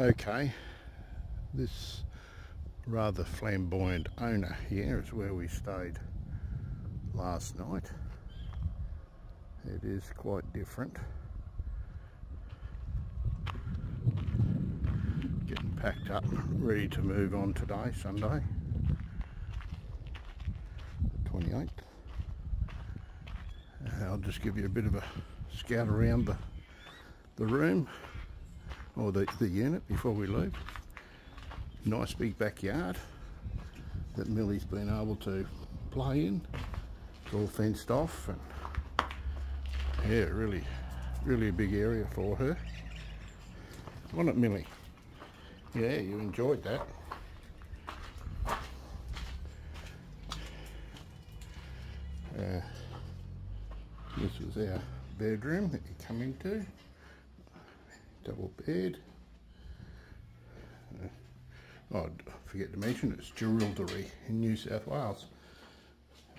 Okay, this rather flamboyant owner here is where we stayed last night. It is quite different. Getting packed up, ready to move on today, Sunday, the 28th. Uh, I'll just give you a bit of a scout around the, the room or the, the unit before we leave. Nice big backyard that Millie's been able to play in. It's all fenced off and yeah, really, really a big area for her. Wasn't it, Millie? Yeah, you enjoyed that. Uh, this was our bedroom that you come into double bed. Uh, oh, I forget to mention it's Jerilderie in New South Wales.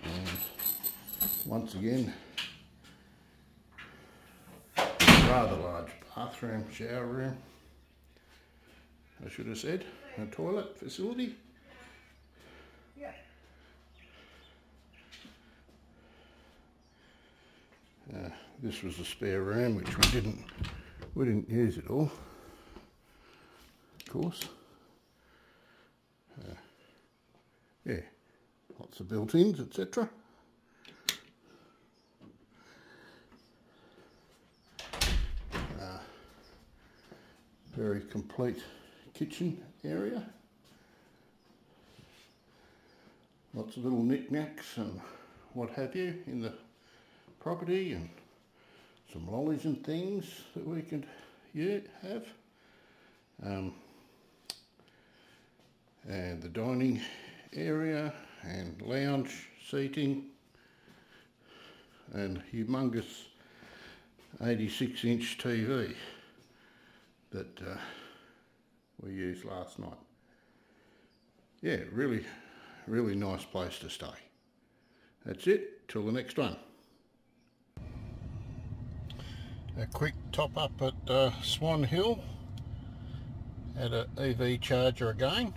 And once again, rather large bathroom, shower room. I should have said, a toilet facility. Yeah. Uh, this was a spare room which we didn't we didn't use it all, of course. Uh, yeah, lots of built-ins, etc. Uh, very complete kitchen area. Lots of little knickknacks and what have you in the property and some lollies and things that we could yeah, have. Um, and the dining area and lounge seating and humongous 86 inch TV that uh, we used last night. Yeah, really, really nice place to stay. That's it, till the next one a quick top up at uh, Swan Hill. At an EV charger again.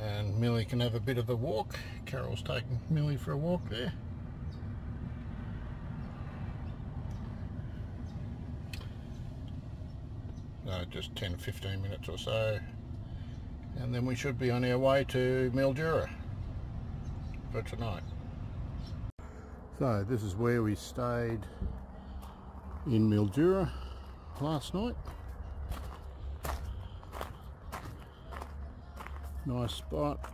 And Millie can have a bit of a walk. Carol's taking Millie for a walk there. No, just 10-15 minutes or so. And then we should be on our way to Mildura for tonight. So this is where we stayed in Mildura last night. Nice spot.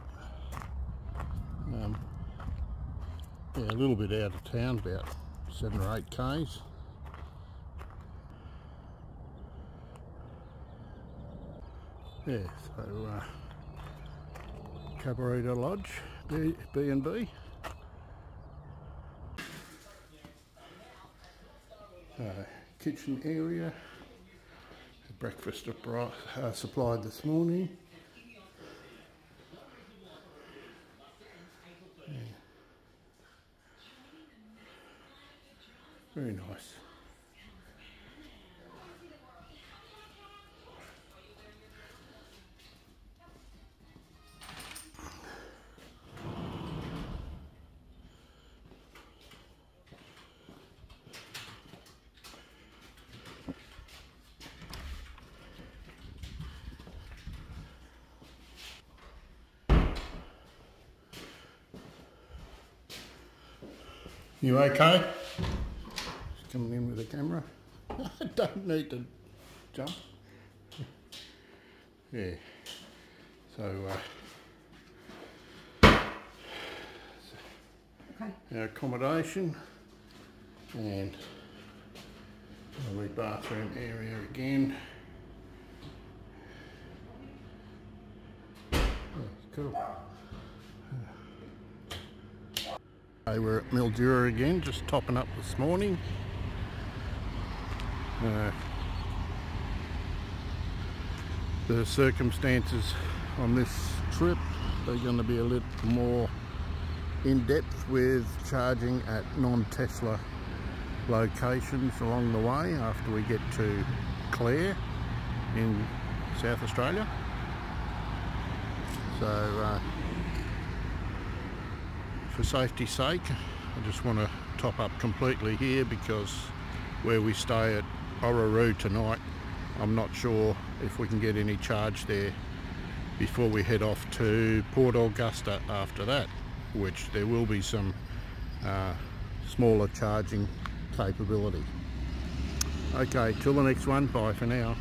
Um, yeah, a little bit out of town, about seven or eight k's. Yeah, so uh, Cabarita Lodge, B, uh, kitchen area. Breakfast uh, supplied this morning. Yeah. Very nice. You okay? Just coming in with the camera. I don't need to jump. Yeah. So, uh, okay. our accommodation and the bathroom area again. Oh, cool. Were at Mildura again, just topping up this morning. Uh, the circumstances on this trip are going to be a little more in-depth with charging at non-Tesla locations along the way after we get to Clare in South Australia. So uh, for safety's sake I just want to top up completely here because where we stay at Orroroo tonight I'm not sure if we can get any charge there before we head off to Port Augusta after that which there will be some uh, smaller charging capability. Okay, till the next one, bye for now.